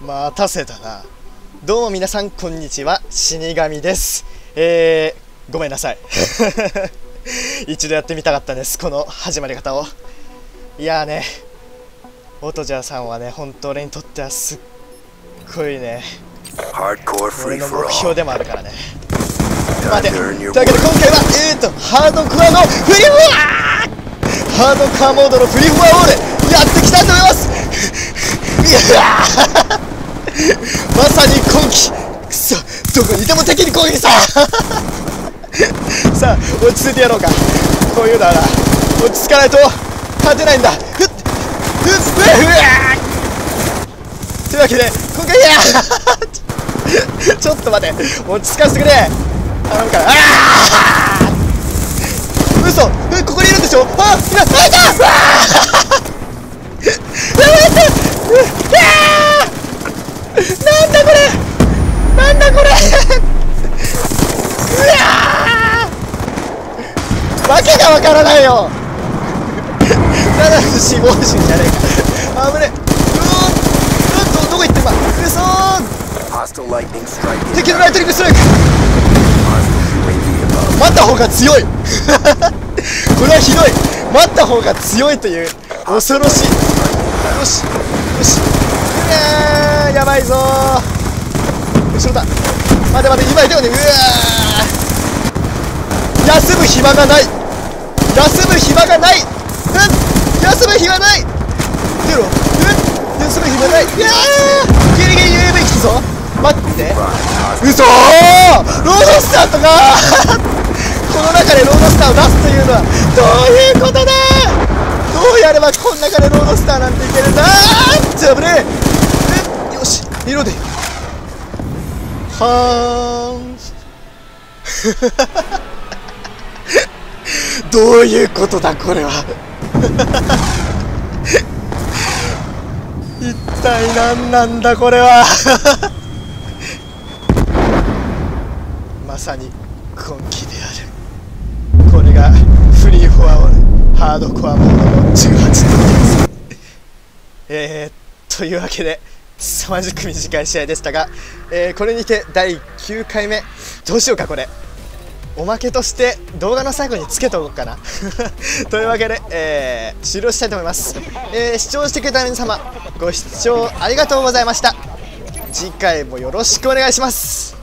待たせたな。どうも皆さんこんにちは。死神です。えー、ごめんなさい。一度やってみたかったです。この始まり方を。いやーね。オトジャーさんはね本当俺にとってはすっごいね。俺の目標でもあるからね。待て。というわけで今回はえーとハードコアのフリフォアハードコアモードのフリフォアを俺やっていきたいと思いますいやまさに今季くそどこにいても敵に攻撃さ さあ落ち着いてやろうか。こういうのはな落ち着かないと勝てないんだ。ふっふっふっというわけで今回や ちょっと待って。落ち着かせてくれ。頼むから。ああ嘘。ここにいるんでしょ？あ今あいたうわやばいってうわなんだこれなんだこれうわわけがわからないよ。ただの死亡心じゃねえか。危ねうわどどこ行ってんだ。うそ敵のライトニングストライク。待った方が強い。これはひどい。待った方が強いという恐ろしい。よし。よし。うわやばいぞ後ろだ。待て待て今いたよねうわ休む暇がない。休む暇がない。うん。休む暇ない。出ろ。うん。休む暇ない。いやギリギリ UAV 来たぞ。待って。嘘。ロードスターとか。この中でロードスターを出すというのはどういうことだ。どうやればこの中でロードスターなんていけるんだ。あー危ね。えよし。色で。はーん どういうことだこれは。一体何なんだこれは。まさに今季である。これがフリーフォアをハードコアモードの18点ですえー、というわけで凄まじく短い試合でしたが、えー、これにて第9回目。どうしようかこれ。おまけとして動画の最後につけておこうかな。というわけで、えー、終了したいと思います、えー、視聴してくれた皆様ご視聴ありがとうございました。次回もよろしくお願いします。